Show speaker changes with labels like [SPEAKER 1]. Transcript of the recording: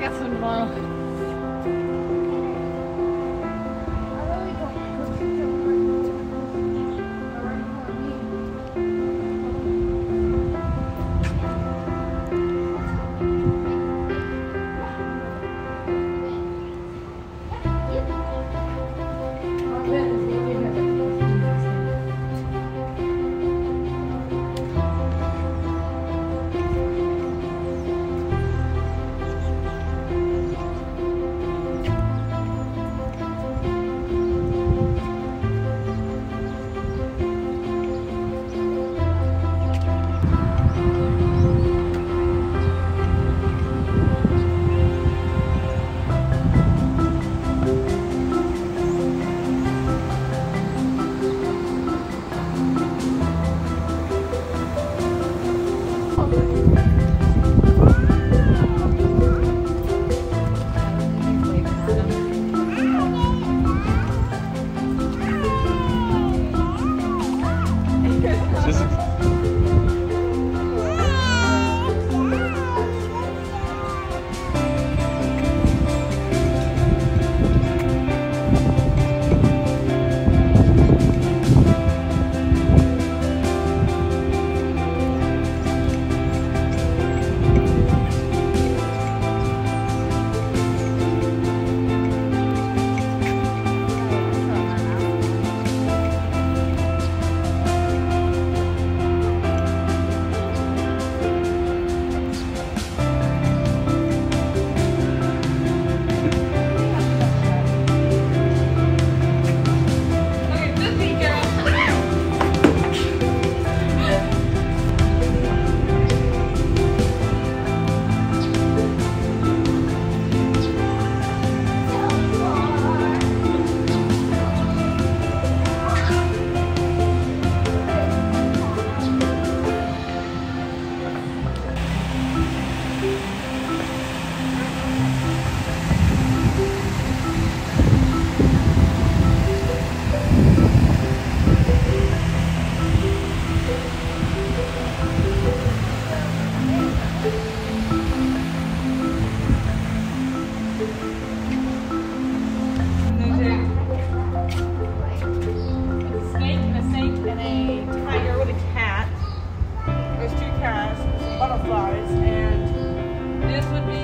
[SPEAKER 1] I got some tomorrow. this would be